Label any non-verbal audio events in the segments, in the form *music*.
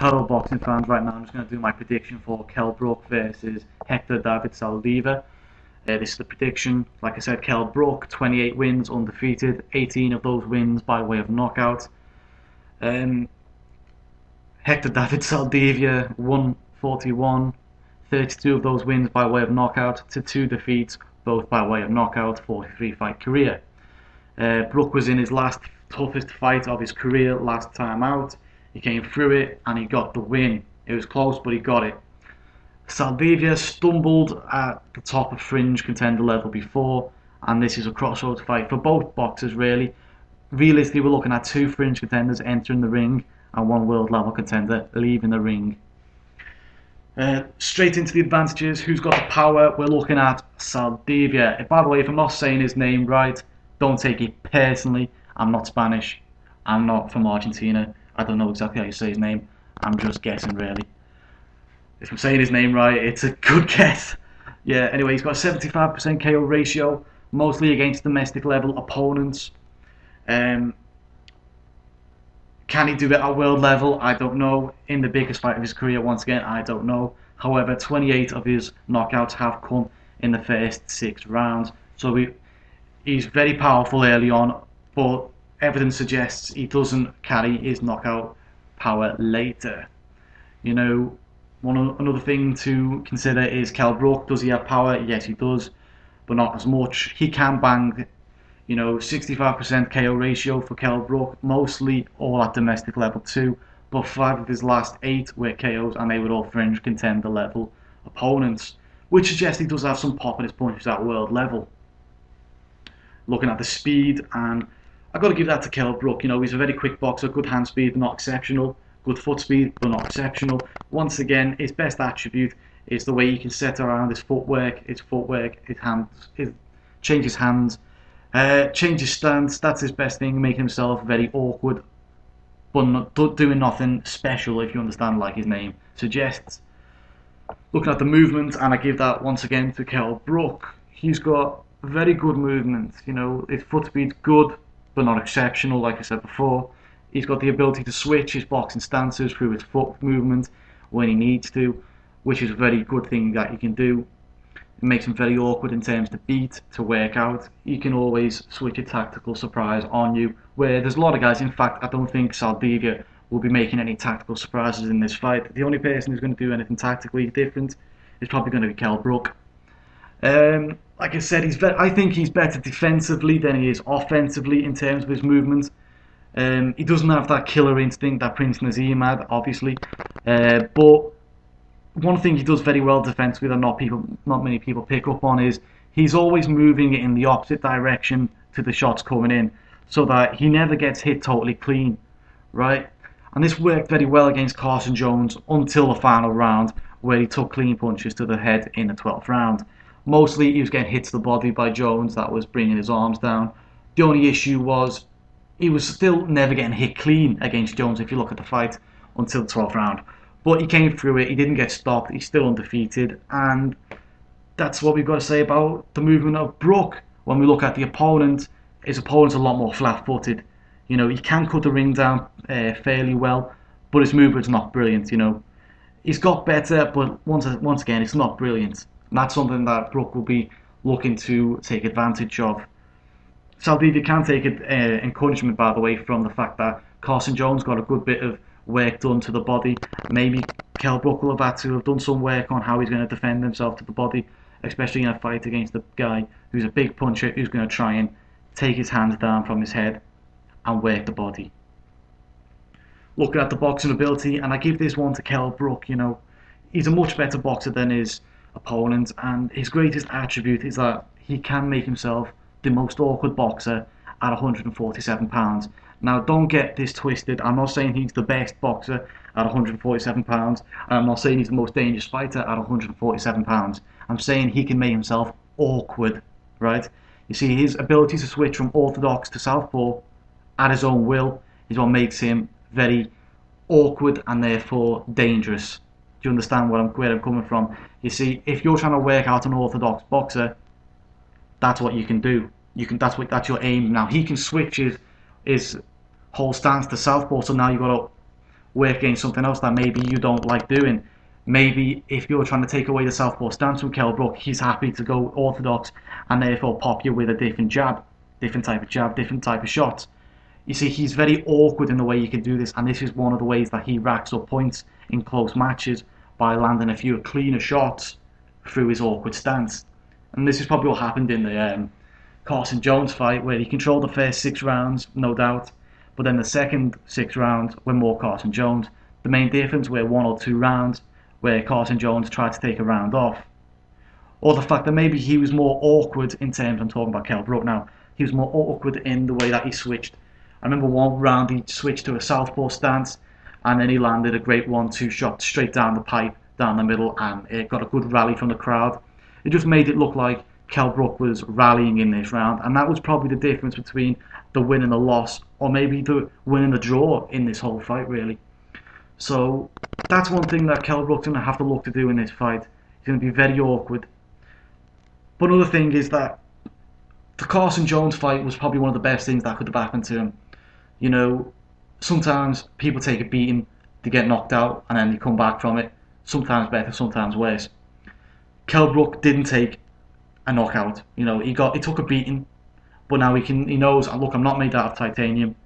Hello boxing fans, right now I'm just going to do my prediction for Kell Brook versus Hector David Saldivia. Uh, this is the prediction, like I said, Kell Brook, 28 wins, undefeated, 18 of those wins by way of knockout. Um, Hector David Saldivia, 141, 32 of those wins by way of knockout to two defeats, both by way of knockout, 43 fight career. Uh, Brook was in his last toughest fight of his career last time out. He came through it and he got the win. It was close, but he got it. Saldivia stumbled at the top of fringe contender level before, and this is a crossroads fight for both boxers, really. Realistically, we're looking at two fringe contenders entering the ring and one world level contender leaving the ring. Uh, straight into the advantages. Who's got the power? We're looking at Saldivia. By the way, if I'm not saying his name right, don't take it personally. I'm not Spanish. I'm not from Argentina. I don't know exactly how you say his name. I'm just guessing, really. If I'm saying his name right, it's a good *laughs* guess. Yeah, anyway, he's got a 75% KO ratio, mostly against domestic level opponents. Um, can he do it at world level? I don't know. In the biggest fight of his career, once again, I don't know. However, 28 of his knockouts have come in the first six rounds. So he, he's very powerful early on, but evidence suggests he doesn't carry his knockout power later. You know, one another thing to consider is Kell Brook. Does he have power? Yes, he does, but not as much. He can bang, you know, 65% KO ratio for Kell Brook, mostly all at domestic level too. But five of his last eight were KOs, and they were all fringe contender level opponents, which suggests he does have some pop in his punches at world level. Looking at the speed and I've got to give that to Kell Brook. You know, he's a very quick boxer, good hand speed, not exceptional. Good foot speed, but not exceptional. Once again, his best attribute is the way he can set around his footwork, his footwork, his hands, his change his hands, uh, change his stance. That's his best thing, make himself very awkward, but not doing nothing special. If you understand, like his name suggests. Looking at the movement, and I give that once again to Kell Brook. He's got very good movement. You know, his foot speed's good but not exceptional, like I said before. He's got the ability to switch his boxing stances through his foot movement when he needs to, which is a very good thing that he can do. It makes him very awkward in terms to beat, to work out. He can always switch a tactical surprise on you, where there's a lot of guys, in fact, I don't think Saldivia will be making any tactical surprises in this fight. The only person who's going to do anything tactically different is probably going to be Kell Brook. Um, like I said, he's I think he's better defensively than he is offensively in terms of his movement. Um, he doesn't have that killer instinct that Prince Naseem had, obviously, uh, but one thing he does very well defensively that not people, not many people pick up on is he's always moving in the opposite direction to the shots coming in, so that he never gets hit totally clean, right? And this worked very well against Carson Jones until the final round, where he took clean punches to the head in the 12th round. Mostly he was getting hit to the body by Jones, that was bringing his arms down. The only issue was he was still never getting hit clean against Jones if you look at the fight until the 12th round. But he came through it, he didn't get stopped, he's still undefeated, and that's what we've got to say about the movement of Brook. When we look at the opponent, his opponent's a lot more flat footed. You know, he can cut the ring down uh, fairly well, but his movement's not brilliant, you know. He's got better, but once once again, it's not brilliant. And that's something that Brook will be looking to take advantage of. Saldivia can take uh, encouragement, by the way, from the fact that Carson Jones got a good bit of work done to the body. Maybe Kell Brook will have had to have done some work on how he's going to defend himself to the body, especially in a fight against a guy who's a big puncher who's going to try and take his hands down from his head and work the body. Looking at the boxing ability, and I give this one to Kell Brook, you know, he's a much better boxer than his opponent, and his greatest attribute is that he can make himself the most awkward boxer at 147 pounds. Now, don't get this twisted. I'm not saying he's the best boxer at 147 pounds, and I'm not saying he's the most dangerous fighter at 147 pounds. I'm saying he can make himself awkward, right? You see, his ability to switch from orthodox to southpaw at his own will is what makes him very awkward and therefore dangerous. Do you understand where I'm, where I'm coming from? You see, if you're trying to work out an orthodox boxer, that's what you can do. You can that's what that's your aim. Now he can switch his his whole stance to southpaw, so now you've got to work against something else that maybe you don't like doing. Maybe if you're trying to take away the southpaw stance from Kell Brook, he's happy to go orthodox and therefore pop you with a different jab, different type of jab, different type of shot. You see, he's very awkward in the way he can do this, and this is one of the ways that he racks up points in close matches by landing a few cleaner shots through his awkward stance. And this is probably what happened in the um, Carson Jones fight, where he controlled the first six rounds, no doubt, but then the second six rounds were more Carson Jones. The main difference were one or two rounds where Carson Jones tried to take a round off. Or the fact that maybe he was more awkward in terms, I'm talking about Kell Brook now, he was more awkward in the way that he switched I remember one round he switched to a southpaw stance and then he landed a great one-two shot straight down the pipe, down the middle, and it got a good rally from the crowd. It just made it look like Kell Brook was rallying in this round, and that was probably the difference between the win and the loss, or maybe the win and the draw in this whole fight, really. So that's one thing that Kell Brook's going to have to look to do in this fight. He's going to be very awkward. But another thing is that the Carson Jones fight was probably one of the best things that could have happened to him you know, sometimes people take a beating, they get knocked out, and then they come back from it. Sometimes better, sometimes worse. Kell Brook didn't take a knockout. You know, he got he took a beating, but now he can he knows. Ah, look, I'm not made out of titanium.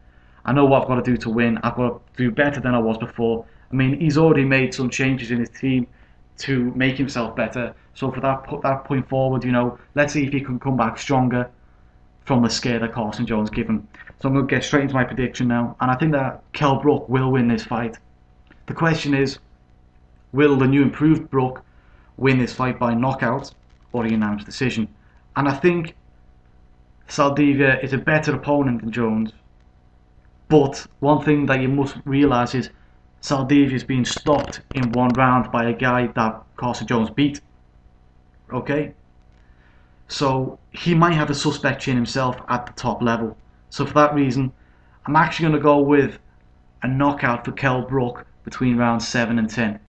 I know what I've got to do to win. I've got to do better than I was before. I mean, he's already made some changes in his team to make himself better. So for that put that point forward, you know, let's see if he can come back stronger from the scare that Carson Jones gave him. So I'm going to get straight into my prediction now, and I think that Kell Brook will win this fight. The question is, will the new improved Brook win this fight by knockout or a unanimous decision? And I think Saldivia is a better opponent than Jones. But one thing that you must realise is Saldivia is being stopped in one round by a guy that Carson Jones beat. Okay? So he might have a suspect chin himself at the top level. So for that reason, I'm actually going to go with a knockout for Kell Brook between rounds 7 and 10.